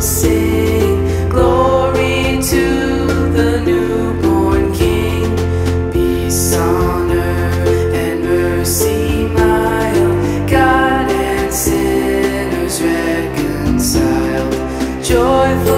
sing glory to the newborn King. Peace on earth and mercy mild, God and sinners reconciled, joyful.